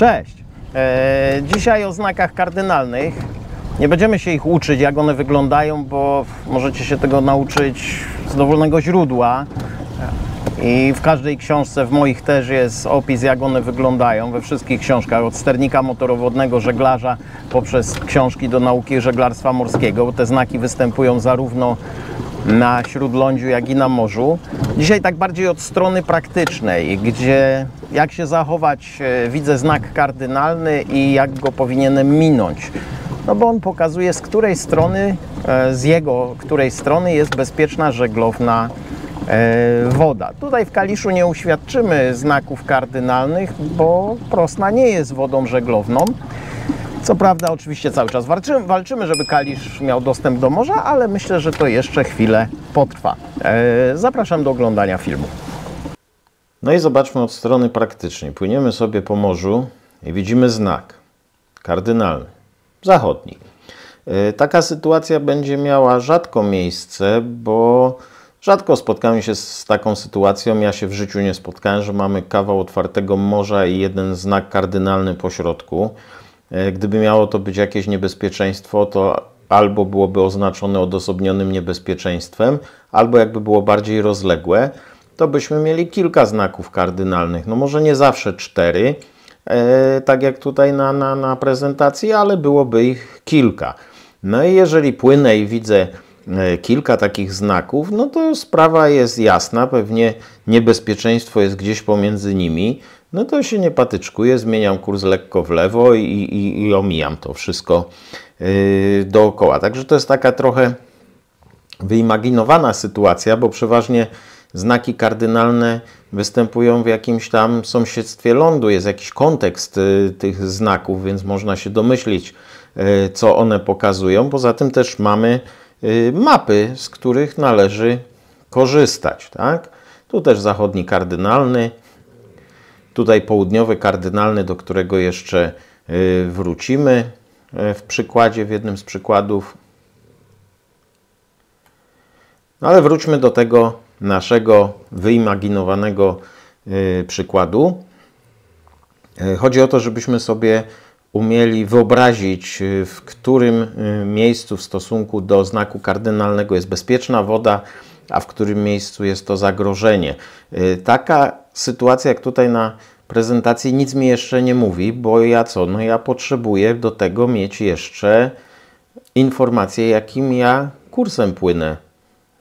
Cześć! E, dzisiaj o znakach kardynalnych. Nie będziemy się ich uczyć, jak one wyglądają, bo możecie się tego nauczyć z dowolnego źródła. I w każdej książce, w moich też jest opis, jak one wyglądają, we wszystkich książkach, od sternika motorowodnego, żeglarza, poprzez książki do nauki żeglarstwa morskiego, te znaki występują zarówno na śródlądziu, jak i na morzu. Dzisiaj tak bardziej od strony praktycznej, gdzie jak się zachować, e, widzę znak kardynalny i jak go powinienem minąć. No bo on pokazuje, z której strony, e, z jego której strony jest bezpieczna żeglowna e, woda. Tutaj w Kaliszu nie uświadczymy znaków kardynalnych, bo Prosna nie jest wodą żeglowną. Co prawda, oczywiście cały czas walczymy, walczymy, żeby Kalisz miał dostęp do morza, ale myślę, że to jeszcze chwilę potrwa. E, zapraszam do oglądania filmu. No i zobaczmy od strony praktycznej. Płyniemy sobie po morzu i widzimy znak kardynalny, zachodni. E, taka sytuacja będzie miała rzadko miejsce, bo rzadko spotkamy się z taką sytuacją. Ja się w życiu nie spotkałem, że mamy kawał otwartego morza i jeden znak kardynalny po środku. E, gdyby miało to być jakieś niebezpieczeństwo, to albo byłoby oznaczone odosobnionym niebezpieczeństwem, albo jakby było bardziej rozległe, to byśmy mieli kilka znaków kardynalnych. No może nie zawsze cztery, e, tak jak tutaj na, na, na prezentacji, ale byłoby ich kilka. No i jeżeli płynę i widzę e, kilka takich znaków, no to sprawa jest jasna, pewnie niebezpieczeństwo jest gdzieś pomiędzy nimi no to się nie patyczkuję, zmieniam kurs lekko w lewo i, i, i omijam to wszystko yy, dookoła. Także to jest taka trochę wyimaginowana sytuacja, bo przeważnie znaki kardynalne występują w jakimś tam sąsiedztwie lądu, jest jakiś kontekst y, tych znaków, więc można się domyślić, y, co one pokazują. Poza tym też mamy y, mapy, z których należy korzystać. Tak? Tu też zachodni kardynalny, Tutaj południowy kardynalny, do którego jeszcze y, wrócimy y, w przykładzie, w jednym z przykładów. No ale wróćmy do tego naszego wyimaginowanego y, przykładu. Chodzi o to, żebyśmy sobie umieli wyobrazić, w którym miejscu w stosunku do znaku kardynalnego jest bezpieczna woda, a w którym miejscu jest to zagrożenie. Taka sytuacja, jak tutaj na prezentacji, nic mi jeszcze nie mówi, bo ja co? No ja potrzebuję do tego mieć jeszcze informację, jakim ja kursem płynę,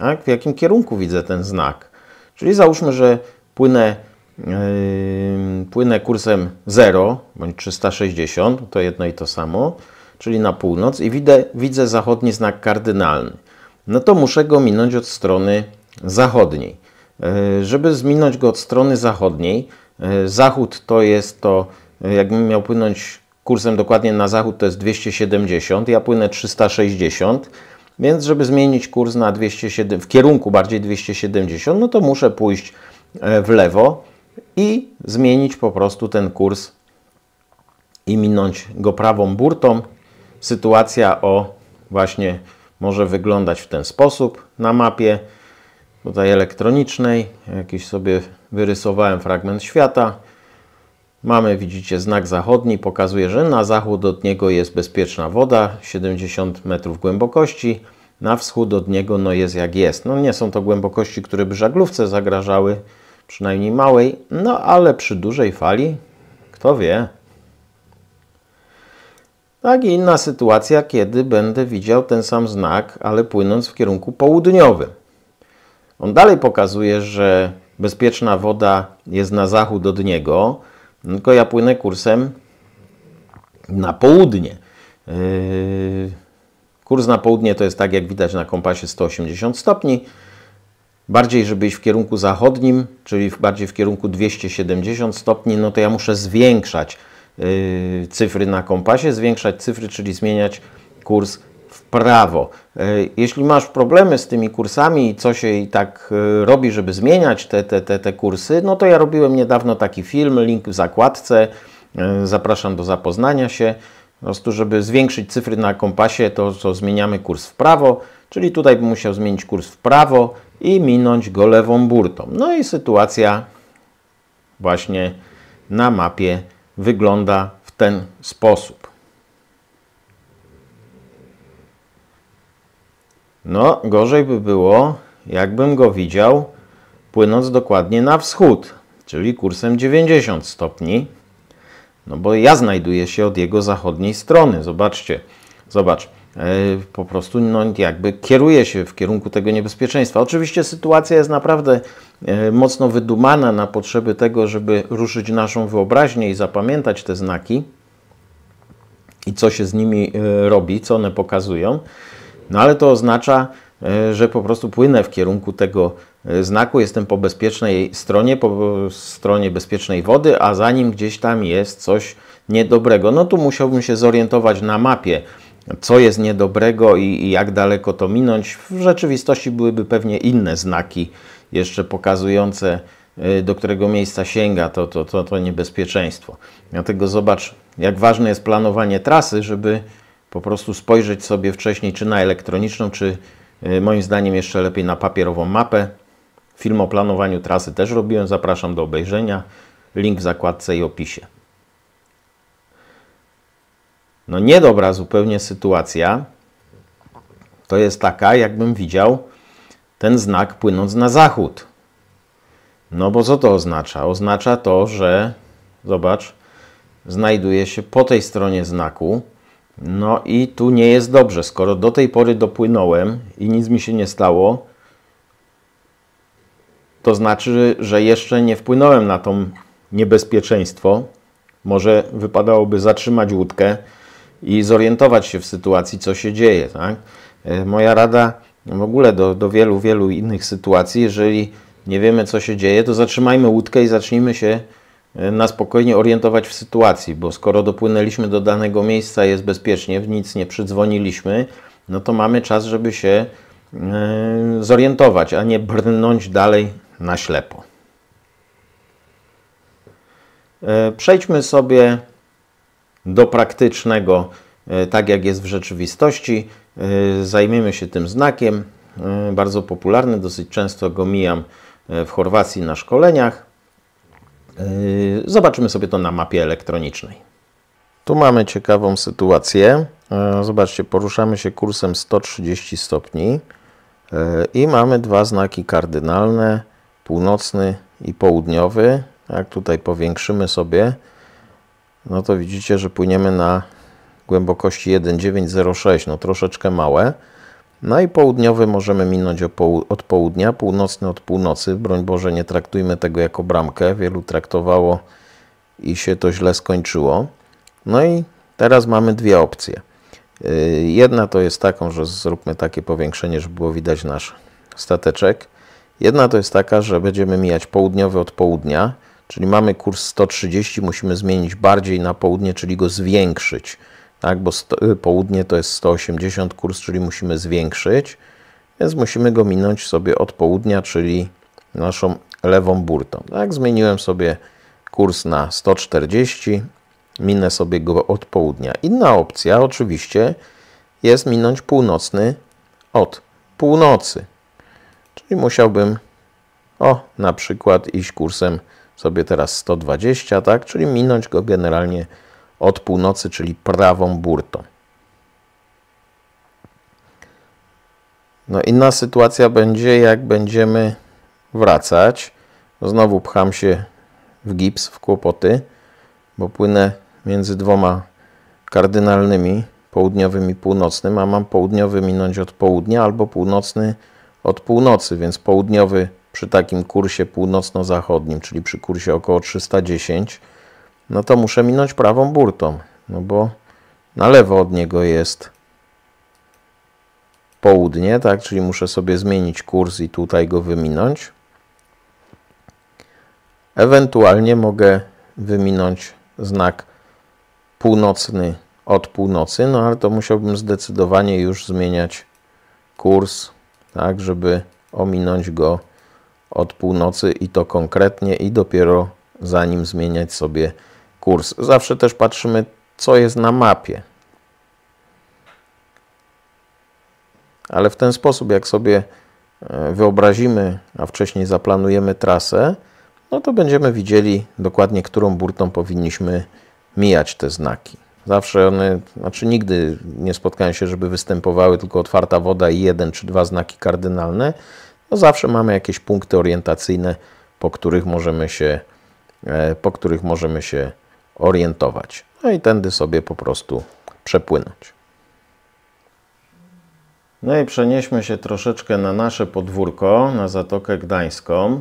tak? w jakim kierunku widzę ten znak. Czyli załóżmy, że płynę, yy, płynę kursem 0 bądź 360, to jedno i to samo, czyli na północ i widzę, widzę zachodni znak kardynalny. No to muszę go minąć od strony zachodniej. E, żeby zminąć go od strony zachodniej, e, zachód to jest to, e, jakbym miał płynąć kursem dokładnie na zachód, to jest 270, ja płynę 360, więc żeby zmienić kurs na 207, w kierunku bardziej 270, no to muszę pójść w lewo i zmienić po prostu ten kurs i minąć go prawą burtą. Sytuacja o właśnie może wyglądać w ten sposób na mapie tutaj elektronicznej. Jakiś sobie wyrysowałem fragment świata. Mamy, widzicie, znak zachodni, pokazuje, że na zachód od niego jest bezpieczna woda, 70 metrów głębokości. Na wschód od niego no jest jak jest. No nie są to głębokości, które by żaglówce zagrażały, przynajmniej małej, no ale przy dużej fali, kto wie. Tak i inna sytuacja, kiedy będę widział ten sam znak, ale płynąc w kierunku południowym. On dalej pokazuje, że bezpieczna woda jest na zachód od niego, tylko ja płynę kursem na południe. Yy, kurs na południe to jest tak, jak widać na kompasie 180 stopni. Bardziej, żeby iść w kierunku zachodnim, czyli bardziej w kierunku 270 stopni, no to ja muszę zwiększać yy, cyfry na kompasie, zwiększać cyfry, czyli zmieniać kurs prawo. E, jeśli masz problemy z tymi kursami i co się i tak e, robi, żeby zmieniać te, te, te, te kursy, no to ja robiłem niedawno taki film, link w zakładce. E, zapraszam do zapoznania się. Po prostu, żeby zwiększyć cyfry na kompasie, to, to zmieniamy kurs w prawo, czyli tutaj bym musiał zmienić kurs w prawo i minąć go lewą burtą. No i sytuacja właśnie na mapie wygląda w ten sposób. No, gorzej by było, jakbym go widział płynąc dokładnie na wschód, czyli kursem 90 stopni. No bo ja znajduję się od jego zachodniej strony. Zobaczcie, zobacz, e, po prostu no, jakby kieruje się w kierunku tego niebezpieczeństwa. Oczywiście sytuacja jest naprawdę e, mocno wydumana na potrzeby tego, żeby ruszyć naszą wyobraźnię i zapamiętać te znaki i co się z nimi e, robi, co one pokazują. No ale to oznacza, że po prostu płynę w kierunku tego znaku, jestem po bezpiecznej stronie, po stronie bezpiecznej wody, a za nim gdzieś tam jest coś niedobrego. No tu musiałbym się zorientować na mapie, co jest niedobrego i, jak daleko to minąć. W rzeczywistości byłyby pewnie inne znaki jeszcze pokazujące, y, do którego miejsca sięga to, to, to, to niebezpieczeństwo. Dlatego zobacz, jak ważne jest planowanie trasy, żeby po prostu spojrzeć sobie wcześniej czy na elektroniczną, czy y, moim zdaniem jeszcze lepiej na papierową mapę, Film o planowaniu trasy też robiłem, zapraszam do obejrzenia. Link w zakładce i opisie. No niedobra zupełnie sytuacja to jest taka, jakbym widział ten znak płynąc na zachód. No bo co to oznacza? Oznacza to, że zobacz, znajduje się po tej stronie znaku. No i tu nie jest dobrze. Skoro do tej pory dopłynąłem i nic mi się nie stało, to znaczy, że jeszcze nie wpłynąłem na to niebezpieczeństwo. Może wypadałoby zatrzymać łódkę i zorientować się w sytuacji, co się dzieje. Tak? E, moja rada w ogóle do, do wielu, wielu innych sytuacji, jeżeli nie wiemy, co się dzieje, to zatrzymajmy łódkę i zacznijmy się na spokojnie orientować w sytuacji, bo skoro dopłynęliśmy do danego miejsca, jest bezpiecznie, w nic nie przydzwoniliśmy, no to mamy czas, żeby się e, zorientować, a nie brnąć dalej na ślepo. E, przejdźmy sobie do praktycznego, tak jak jest w rzeczywistości. Zajmiemy się tym znakiem, bardzo popularny, dosyć często go mijam w Chorwacji na szkoleniach. Zobaczymy sobie to na mapie elektronicznej. Tu mamy ciekawą sytuację. Zobaczcie, poruszamy się kursem 130 stopni i mamy dwa znaki kardynalne północny i południowy. Jak tutaj powiększymy sobie, no to widzicie, że płyniemy na głębokości 1,906, no troszeczkę małe. No i południowy możemy minąć od południa, północny od północy. Broń Boże, nie traktujmy tego jako bramkę. Wielu traktowało i się to źle skończyło. No i teraz mamy dwie opcje. Yy, jedna to jest taką, że zróbmy takie powiększenie, żeby było widać nasz stateczek. Jedna to jest taka, że będziemy mijać południowy od południa, czyli mamy kurs 130, musimy zmienić bardziej na południe, czyli go zwiększyć, tak? bo y, południe to jest 180 kurs, czyli musimy zwiększyć, więc musimy go minąć sobie od południa, czyli naszą lewą burtą. Tak, zmieniłem sobie kurs na 140, minę sobie go od południa. Inna opcja oczywiście jest minąć północny od północy. Czyli musiałbym, o, na przykład iść kursem sobie teraz 120, tak? Czyli minąć go generalnie od północy, czyli prawą burtą. No inna sytuacja będzie, jak będziemy wracać. Znowu pcham się w gips, w kłopoty, bo płynę między dwoma kardynalnymi, południowym i północnym, a mam południowy minąć od południa albo północny od północy, więc południowy przy takim kursie północno-zachodnim, czyli przy kursie około 310, no to muszę minąć prawą burtą, no bo na lewo od niego jest południe, tak, czyli muszę sobie zmienić kurs i tutaj go wyminąć. Ewentualnie mogę wyminąć znak północny od północy, no ale to musiałbym zdecydowanie już zmieniać kurs tak, żeby ominąć go od północy i to konkretnie i dopiero zanim zmieniać sobie kurs. Zawsze też patrzymy, co jest na mapie. Ale w ten sposób, jak sobie e, wyobrazimy, a wcześniej zaplanujemy trasę, no to będziemy widzieli dokładnie, którą burtą powinniśmy mijać te znaki. Zawsze one, znaczy nigdy nie spotkałem się, żeby występowały tylko otwarta woda i jeden czy dwa znaki kardynalne. No zawsze mamy jakieś punkty orientacyjne, po których możemy się, e, po których możemy się orientować. No i tędy sobie po prostu przepłynąć. No i przenieśmy się troszeczkę na nasze podwórko, na Zatokę Gdańską.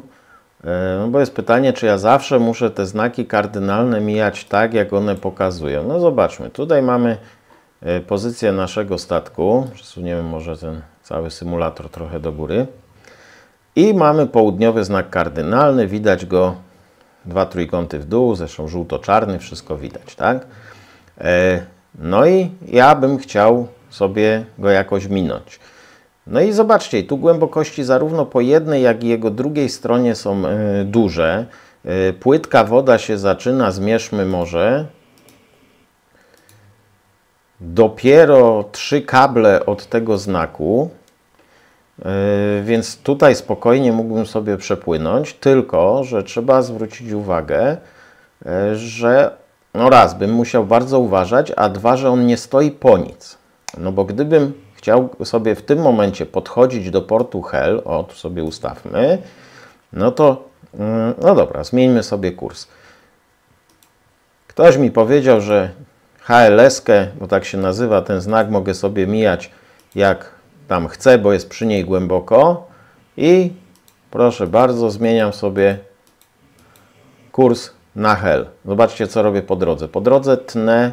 E, no bo jest pytanie, czy ja zawsze muszę te znaki kardynalne mijać tak, jak one pokazują. No zobaczmy, tutaj mamy e, pozycję naszego statku. Przesuniemy może ten cały symulator trochę do góry. I mamy południowy znak kardynalny, widać go dwa trójkąty w dół, zresztą żółto-czarny, wszystko widać, tak? E, no i ja bym chciał sobie go jakoś minąć. No i zobaczcie, tu głębokości zarówno po jednej, jak i jego drugiej stronie są e, duże. E, płytka woda się zaczyna, zmierzmy może. Dopiero trzy kable od tego znaku, więc tutaj spokojnie mógłbym sobie przepłynąć, tylko że trzeba zwrócić uwagę, że no raz bym musiał bardzo uważać, a dwa, że on nie stoi po nic. No bo gdybym chciał sobie w tym momencie podchodzić do portu Hell, o tu sobie ustawmy, no to, mm, no dobra, zmieńmy sobie kurs. Ktoś mi powiedział, że HLS-kę, bo tak się nazywa ten znak, mogę sobie mijać jak tam chcę, bo jest przy niej głęboko i proszę bardzo, zmieniam sobie kurs na Hell. Zobaczcie, co robię po drodze. Po drodze tnę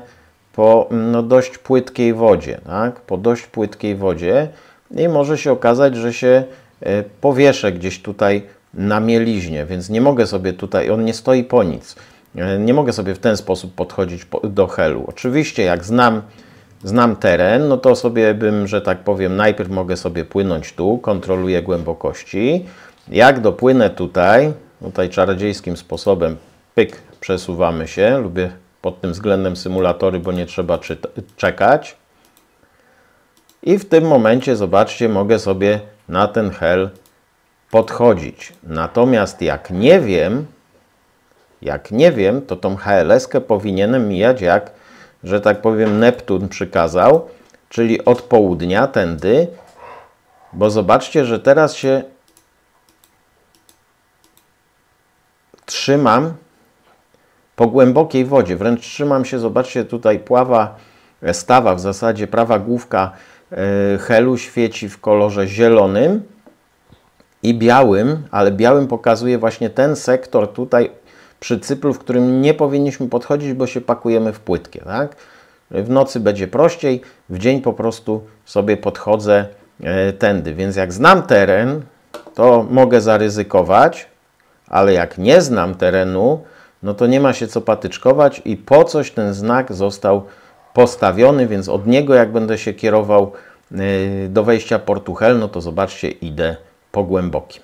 po no, dość płytkiej wodzie, tak? po dość płytkiej wodzie i może się okazać, że się e, powieszę gdzieś tutaj na mieliźnie, więc nie mogę sobie tutaj, on nie stoi po nic, e, nie mogę sobie w ten sposób podchodzić do helu. Oczywiście jak znam, znam teren, no to sobie bym, że tak powiem, najpierw mogę sobie płynąć tu, kontroluję głębokości. Jak dopłynę tutaj, tutaj czarodziejskim sposobem, pyk, przesuwamy się, lubię pod tym względem symulatory, bo nie trzeba czekać. I w tym momencie, zobaczcie, mogę sobie na ten hel podchodzić. Natomiast jak nie wiem, jak nie wiem, to tą HLS-kę powinienem mijać jak, że tak powiem, Neptun przykazał, czyli od południa tędy, bo zobaczcie, że teraz się trzymam po głębokiej wodzie. Wręcz trzymam się, zobaczcie, tutaj pława stawa, w zasadzie prawa główka e, helu świeci w kolorze zielonym i białym, ale białym pokazuje właśnie ten sektor tutaj przy cyplu, w którym nie powinniśmy podchodzić, bo się pakujemy w płytkie. Tak? W nocy będzie prościej, w dzień po prostu sobie podchodzę e, tędy. Więc jak znam teren, to mogę zaryzykować, ale jak nie znam terenu, no to nie ma się co patyczkować i po coś ten znak został postawiony, więc od niego jak będę się kierował y, do wejścia portu Hel, no to zobaczcie, idę po głębokim.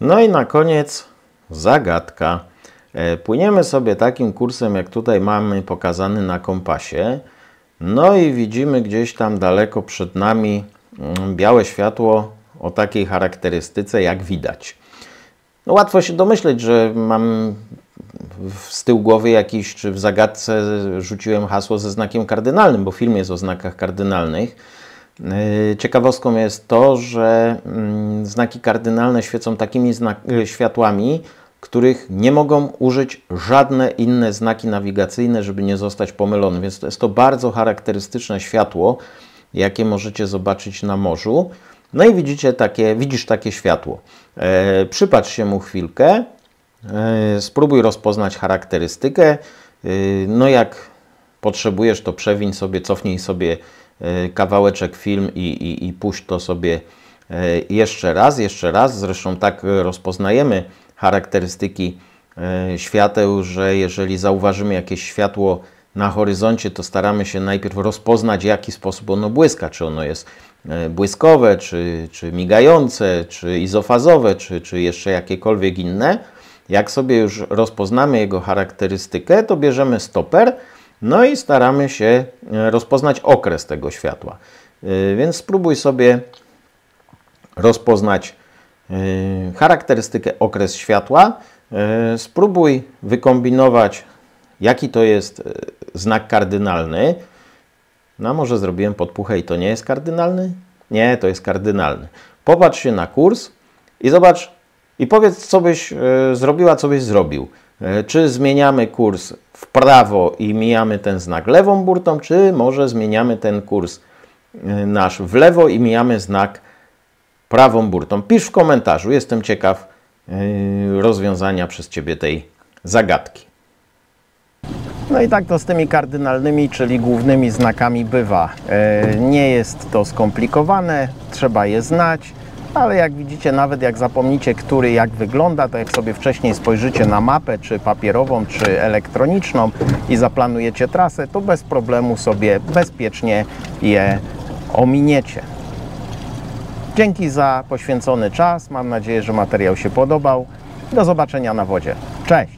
No i na koniec zagadka. E, płyniemy sobie takim kursem, jak tutaj mamy pokazany na kompasie. No i widzimy gdzieś tam daleko przed nami mm, białe światło o takiej charakterystyce, jak widać. No łatwo się domyśleć, że mam z tyłu głowy jakiś, czy w zagadce rzuciłem hasło ze znakiem kardynalnym, bo film jest o znakach kardynalnych. Yy, ciekawostką jest to, że mm, znaki kardynalne świecą takimi yy, światłami, których nie mogą użyć żadne inne znaki nawigacyjne, żeby nie zostać pomylony. Więc to jest to bardzo charakterystyczne światło, jakie możecie zobaczyć na morzu. No i widzicie takie, widzisz takie światło. E, przypatrz się mu chwilkę, e, spróbuj rozpoznać charakterystykę. E, no jak potrzebujesz, to przewiń sobie, cofnij sobie kawałeczek film i, i, i puść to sobie e, jeszcze raz, jeszcze raz. Zresztą tak rozpoznajemy charakterystyki e, świateł, że jeżeli zauważymy jakieś światło na horyzoncie, to staramy się najpierw rozpoznać, w jaki sposób ono błyska, czy ono jest E, błyskowe, czy, czy migające, czy izofazowe, czy, czy jeszcze jakiekolwiek inne. Jak sobie już rozpoznamy jego charakterystykę, to bierzemy stoper, no i staramy się e, rozpoznać okres tego światła. E, więc spróbuj sobie rozpoznać charakterystykę okres światła. Spróbuj wykombinować jaki to jest e, znak kardynalny. No, może zrobiłem podpuchę i to nie jest kardynalny? Nie, to jest kardynalny. Popatrz się na kurs i zobacz, i powiedz, co byś e, zrobiła, co byś zrobił. E, Czy zmieniamy kurs w prawo i mijamy ten znak lewą burtą, czy może zmieniamy ten kurs e, nasz w lewo i mijamy znak prawą burtą? Pisz w komentarzu, jestem ciekaw e, rozwiązania przez Ciebie tej zagadki. No i tak to z tymi kardynalnymi, czyli głównymi znakami bywa. Nie jest to skomplikowane, trzeba je znać, ale jak widzicie, nawet jak zapomnicie, który jak wygląda, to jak sobie wcześniej spojrzycie na mapę, czy papierową, czy elektroniczną i zaplanujecie trasę, to bez problemu sobie bezpiecznie je ominiecie. Dzięki za poświęcony czas. Mam nadzieję, że materiał się podobał. Do zobaczenia na wodzie. Cześć!